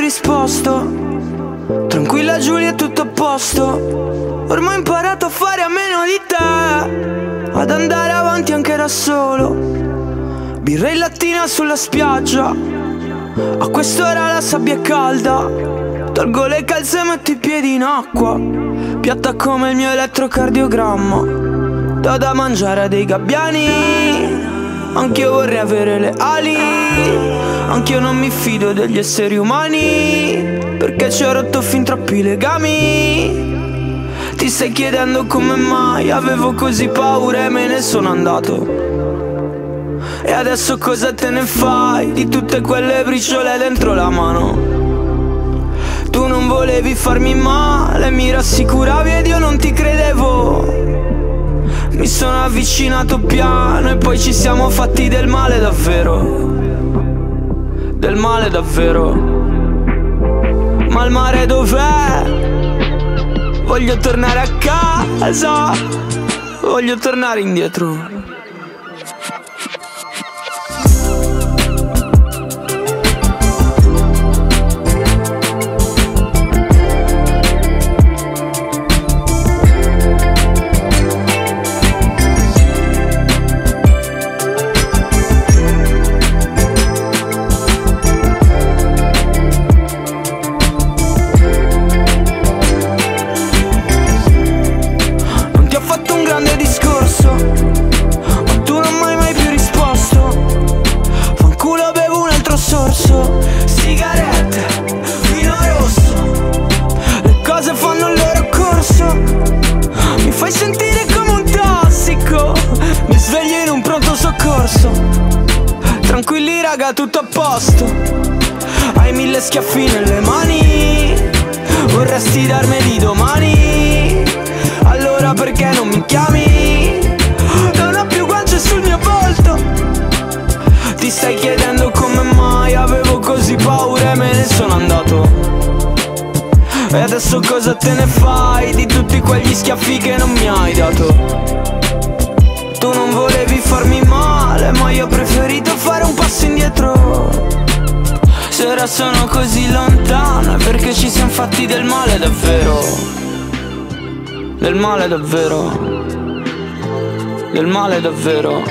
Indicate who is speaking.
Speaker 1: risposto. Tranquilla Giulia è tutto a posto. Ormai ho imparato a fare a meno di te. Ad andare avanti anche da solo. Birra in lattina sulla spiaggia. A quest'ora la sabbia è calda. Tolgo le calze e metto i piedi in acqua. Piatta come il mio elettrocardiogramma. Do da mangiare a dei gabbiani Anch'io vorrei avere le ali Anch'io non mi fido degli esseri umani Perché ci ho rotto fin troppi legami Ti stai chiedendo come mai Avevo così paura e me ne sono andato e adesso cosa te ne fai di tutte quelle briciole dentro la mano? Tu non volevi farmi male, mi rassicuravi ed io non ti credevo. Mi sono avvicinato piano e poi ci siamo fatti del male davvero. Del male davvero. Ma il mare dov'è? Voglio tornare a casa. Voglio tornare indietro. Raga tutto a posto. Hai mille schiaffi nelle mani. Vorresti darmeli domani? Allora perché non mi chiami? Non ho più guance sul mio volto. Ti stai chiedendo come mai Avevo così paura e me ne sono andato. E adesso cosa te ne fai Di tutti quegli schiaffi che non mi hai dato? Tu non volevi farmi male Ma io Ora sono così lontano perché ci siamo fatti del male davvero. Del male davvero. Del male davvero